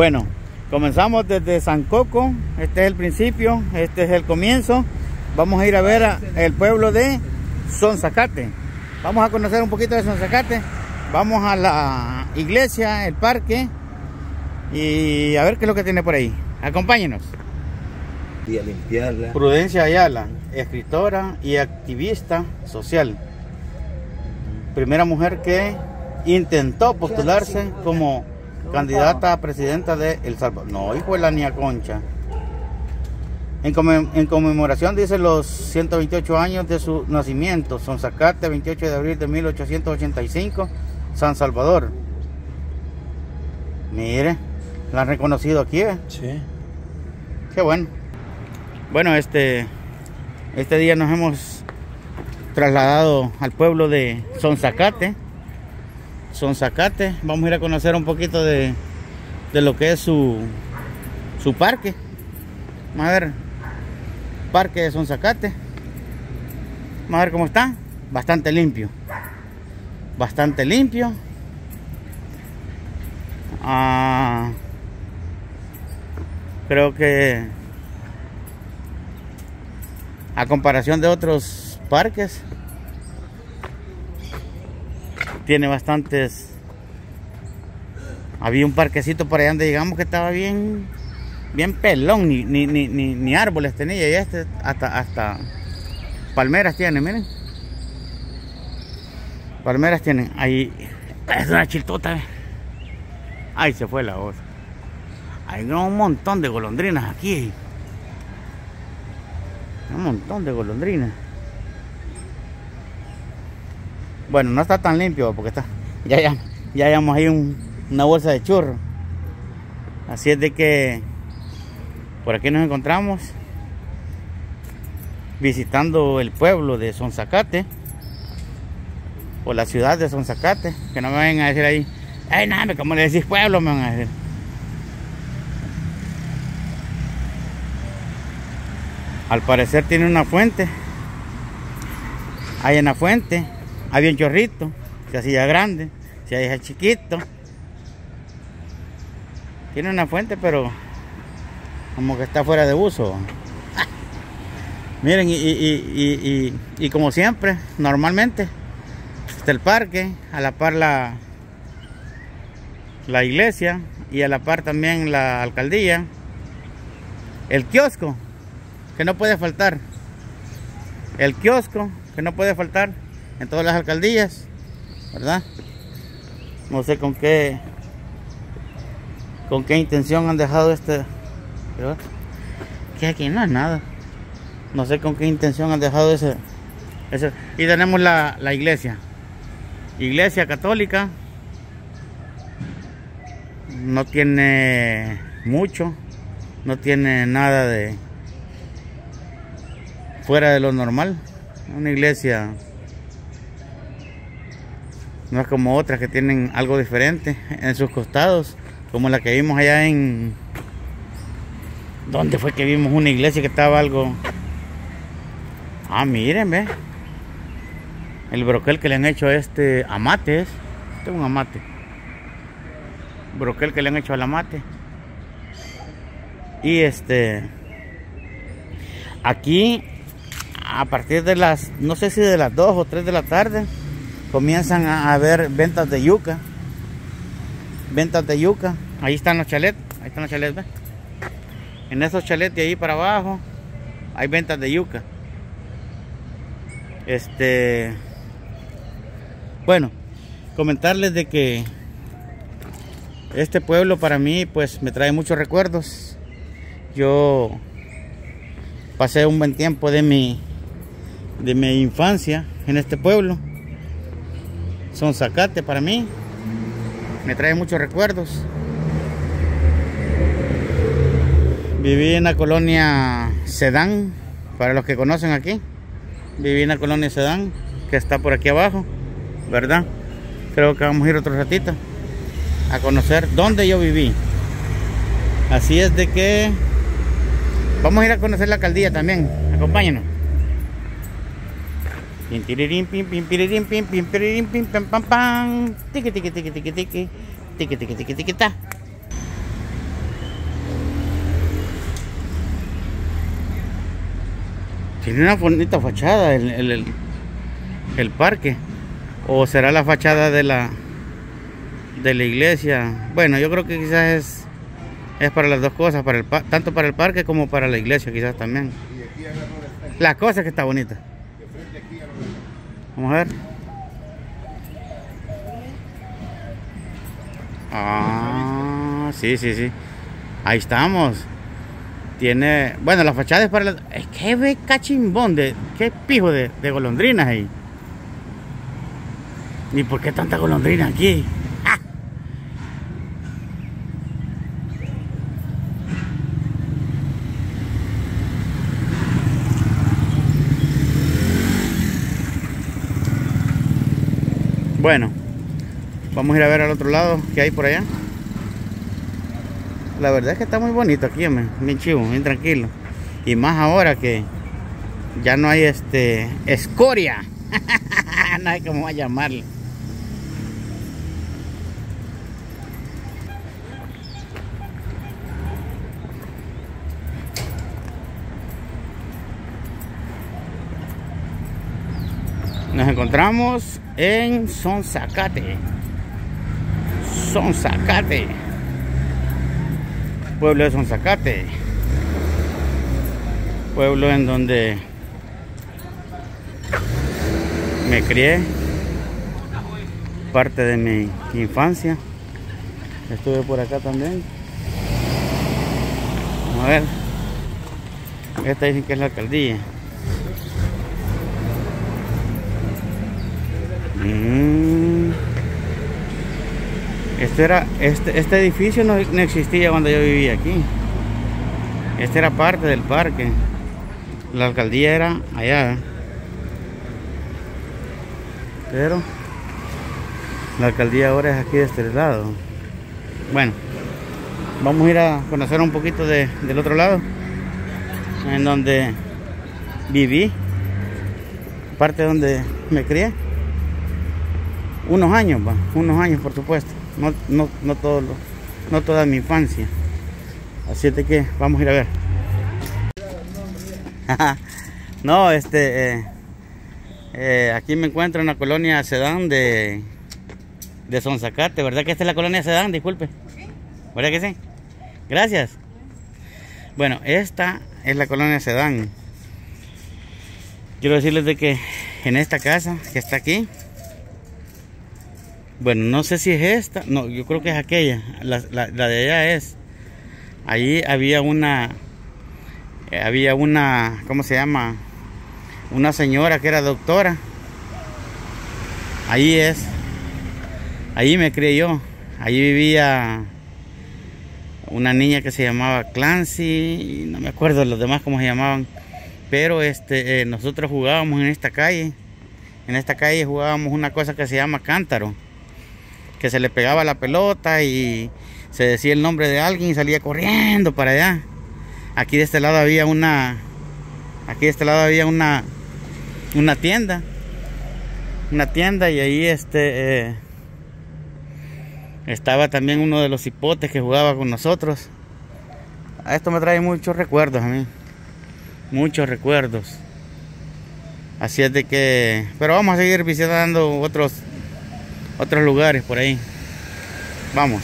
Bueno, comenzamos desde San Coco, este es el principio, este es el comienzo. Vamos a ir a ver a el pueblo de Sonzacate. Vamos a conocer un poquito de Sonzacate. Vamos a la iglesia, el parque y a ver qué es lo que tiene por ahí. Acompáñenos. Y a limpiarla. Prudencia Ayala, escritora y activista social. Primera mujer que intentó postularse como candidata a presidenta de El Salvador. No, hijo de la niña Concha. En, conmem- en conmemoración, dice, los 128 años de su nacimiento. Sonsacate, 28 de abril de 1885, San Salvador. Mire, la han reconocido aquí, ¿eh? Sí. Qué bueno. Bueno, este, este día nos hemos trasladado al pueblo de Sonzacate. Sonzacate, vamos a ir a conocer un poquito de, de lo que es su, su parque. Vamos a ver, parque de Sonzacate. Vamos a ver cómo está. Bastante limpio. Bastante limpio. Ah, creo que a comparación de otros parques tiene bastantes. Había un parquecito por allá donde llegamos que estaba bien bien pelón ni, ni, ni, ni, árboles tenía y este hasta hasta palmeras tiene miren. Palmeras tienen ahí es una chiltota ahí se fue la voz. Hay un montón de golondrinas aquí. Un montón de golondrinas. Bueno, no está tan limpio porque está. Ya, ya, ya llevamos ahí un- una bolsa de churro. Así es de que por aquí nos encontramos visitando el pueblo de Sonzacate o la ciudad de Sonzacate. Que no me vayan a decir ahí, ay, nada, ¿cómo le decís pueblo? Me van a decir. Al parecer tiene una fuente. Hay una fuente. Había un chorrito. Se hacía grande. Se hacía chiquito. Tiene una fuente, pero como que está fuera de uso. Miren, y, y- y- y- como siempre, normalmente, está el parque, a la par la, la iglesia y a la par también la alcaldía. El kiosco, que no puede faltar. El kiosco, que no puede faltar en todas las alcaldías, ¿verdad? No sé con qué con qué intención han dejado este pero, que aquí no es nada. No sé con qué intención han dejado ese, ese- y tenemos la, la iglesia. Iglesia católica. No tiene mucho, no tiene nada de fuera de lo normal. Una iglesia no es como otras que tienen algo diferente en sus costados, como la que vimos allá en... ¿Dónde fue que vimos una iglesia que estaba algo... Ah, miren, ve. El broquel que le han hecho a este amate es. Este es un amate. Broquel que le han hecho al amate. Y este... Aquí a partir de las, no sé si de las 2 o 3 de la tarde, comienzan a haber ventas de yuca. Ventas de yuca. Ahí están los chalets. Ahí están los chalets, ¿ve? En esos chalets de ahí para abajo hay ventas de yuca. Este. Bueno, comentarles de que este pueblo para mí pues me trae muchos recuerdos. Yo pasé un buen tiempo de mi de mi infancia en este pueblo. Son Zacate para mí. Me trae muchos recuerdos. Viví en la colonia Sedán, para los que conocen aquí. Viví en la colonia Sedán, que está por aquí abajo, ¿verdad? Creo que vamos a ir otro ratito a conocer dónde yo viví. Así es de que vamos a ir a conocer la alcaldía también. Acompáñenos. Pin Tiene una bonita fachada el, parque. O será la fachada de la iglesia. Bueno, yo creo que quizás es, es para las dos cosas, tanto para el parque como para la iglesia quizás también. La cosa que está bonita. Vamos a ver. Ah, sí, sí, sí. Ahí estamos. Tiene, bueno, la fachada para la... Es que ve cachimbón de... Qué pijo de, de golondrinas ahí. ¿Y por qué tanta golondrina aquí? ¡Ah! Bueno, vamos a ir a ver al otro lado que hay por allá. La verdad es que está muy bonito aquí, hombre. bien chivo, bien tranquilo. Y más ahora que ya no hay este escoria. no hay cómo llamarle. Nos encontramos en Sonsacate. Sonsacate. Pueblo de Sonsacate. Pueblo en donde me crié. Parte de mi infancia. Estuve por acá también. A ver. Esta dicen que es la alcaldía. Mm. Este era, este, este edificio no, no existía cuando yo vivía aquí. Este era parte del parque. La alcaldía era allá. Pero la alcaldía ahora es aquí de este lado. Bueno, vamos a ir a conocer un poquito de- del otro lado. En donde viví. Parte donde me crié unos años, va, unos años por supuesto, no, no, no, todo lo- no toda mi infancia. Así es que vamos a ir a ver. no, este, eh, eh, aquí me encuentro en la colonia Sedán de, de Sonsacate, ¿verdad que esta es la colonia Sedán? Disculpe. ¿Verdad que sí? Gracias. Bueno, esta es la colonia Sedán. Quiero decirles de que en esta casa que está aquí, bueno, no sé si es esta, no, yo creo que es aquella, la, de allá es. Allí había una, eh, había una, ¿cómo se llama? Una señora que era doctora. Ahí es, ahí me crié yo, allí vivía una niña que se llamaba Clancy, y no me acuerdo los demás cómo se llamaban, pero este, eh, nosotros jugábamos en esta calle, en esta calle jugábamos una cosa que se llama cántaro que se le pegaba la pelota y se decía el nombre de alguien y salía corriendo para allá. Aquí de este lado había una aquí de este lado había una una tienda. Una tienda y ahí este eh, estaba también uno de los hipotes que jugaba con nosotros. Esto me trae muchos recuerdos a mí. Muchos recuerdos. Así es de que pero vamos a seguir visitando otros otros lugares por ahí. Vamos.